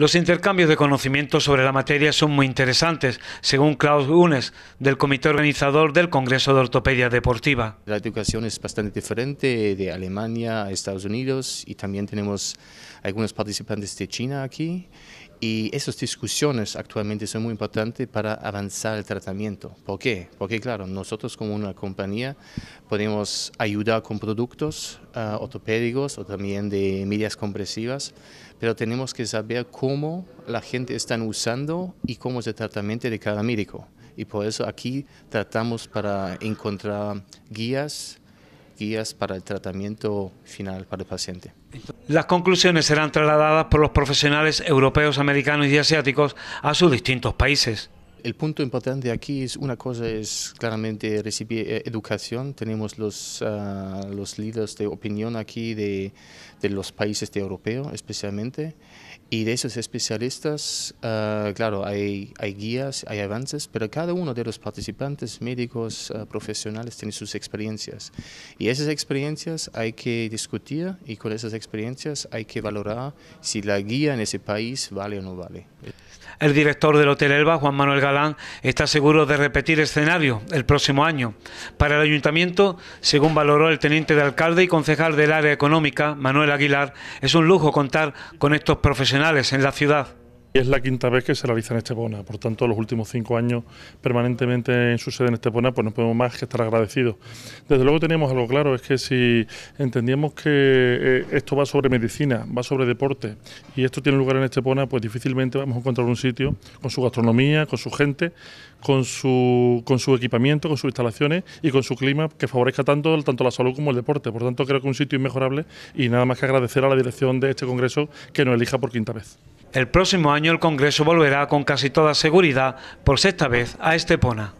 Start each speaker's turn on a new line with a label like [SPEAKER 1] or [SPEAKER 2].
[SPEAKER 1] Los intercambios de conocimientos sobre la materia son muy interesantes, según Klaus Unes, del comité organizador del Congreso de Ortopedia Deportiva.
[SPEAKER 2] La educación es bastante diferente de Alemania a Estados Unidos y también tenemos algunos participantes de China aquí y esas discusiones actualmente son muy importantes para avanzar el tratamiento. ¿Por qué? Porque claro, nosotros como una compañía podemos ayudar con productos uh, ortopédicos o también de medias compresivas, pero tenemos que saber cómo la gente está usando y cómo es el tratamiento de cada médico. Y por eso aquí tratamos para encontrar guías para el tratamiento final para el paciente.
[SPEAKER 1] Las conclusiones serán trasladadas por los profesionales europeos, americanos y asiáticos a sus distintos países.
[SPEAKER 2] El punto importante aquí es una cosa es claramente recibir eh, educación. Tenemos los, uh, los líderes de opinión aquí de, de los países europeos especialmente y de esos especialistas, uh, claro, hay, hay guías, hay avances, pero cada uno de los participantes, médicos, uh, profesionales, tiene sus experiencias. Y esas experiencias hay que discutir y con esas experiencias hay que valorar si la guía en ese país vale o no vale.
[SPEAKER 1] El director del Hotel Elba, Juan Manuel Galán, está seguro de repetir escenario el próximo año. Para el ayuntamiento, según valoró el teniente de alcalde y concejal del área económica, Manuel Aguilar, es un lujo contar con estos profesionales en la ciudad.
[SPEAKER 3] Es la quinta vez que se realiza en Estepona, por tanto, los últimos cinco años permanentemente en su sede en Estepona, pues no podemos más que estar agradecidos. Desde luego tenemos algo claro, es que si entendíamos que eh, esto va sobre medicina, va sobre deporte y esto tiene lugar en Estepona, pues difícilmente vamos a encontrar un sitio con su gastronomía, con su gente, con su, con su equipamiento, con sus instalaciones y con su clima que favorezca tanto, tanto la salud como el deporte. Por tanto, creo que un sitio inmejorable y nada más que agradecer a la dirección de este congreso que nos elija por quinta vez.
[SPEAKER 1] El próximo año el Congreso volverá con casi toda seguridad por sexta vez a Estepona.